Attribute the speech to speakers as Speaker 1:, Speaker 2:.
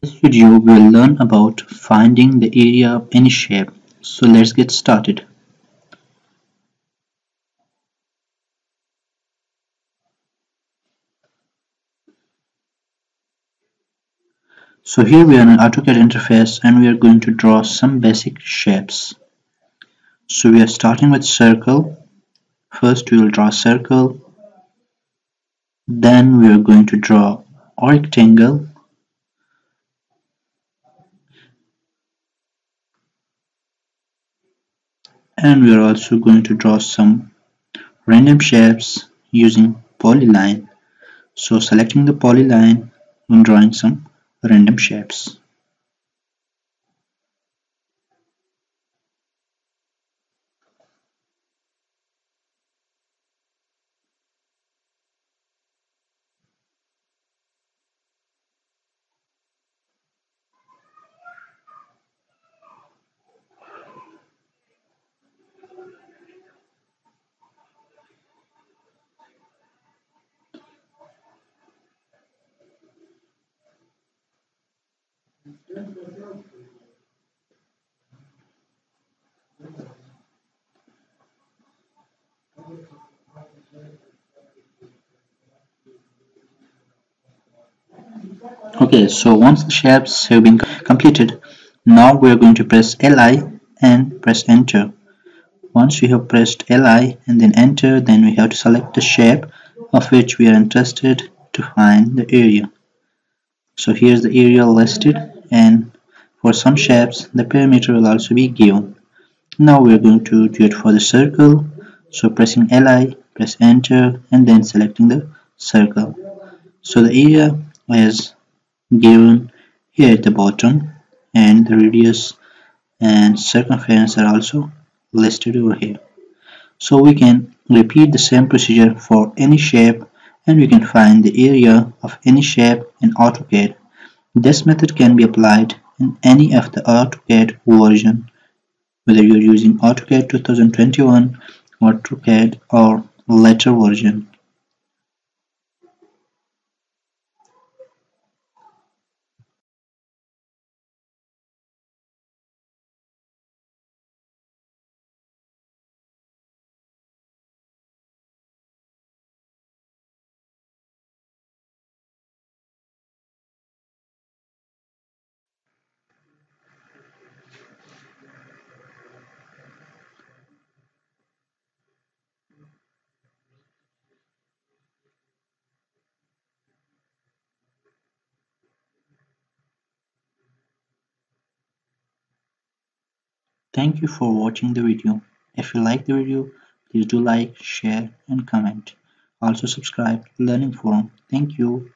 Speaker 1: this video we will learn about finding the area of any shape. So let's get started. So here we are in AutoCAD interface and we are going to draw some basic shapes. So we are starting with circle. First we will draw circle. Then we are going to draw a rectangle and we are also going to draw some random shapes using polyline. So selecting the polyline and drawing some random shapes Okay, so once the shapes have been completed, now we are going to press LI and press enter. Once we have pressed LI and then enter, then we have to select the shape of which we are interested to find the area. So here's the area listed and for some shapes the perimeter will also be given. Now we are going to do it for the circle. So pressing LI, press enter and then selecting the circle. So the area is given here at the bottom and the radius and circumference are also listed over here. So we can repeat the same procedure for any shape and we can find the area of any shape in AutoCAD. This method can be applied in any of the AutoCAD version whether you're using AutoCAD 2021 AutoCAD or later version. Thank you for watching the video. If you like the video, please do like, share and comment. Also subscribe to Learning Forum. Thank you.